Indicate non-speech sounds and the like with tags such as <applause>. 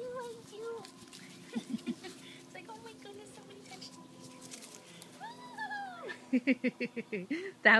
you, I do. it's like, oh my goodness, somebody touched me. <laughs> Ah! that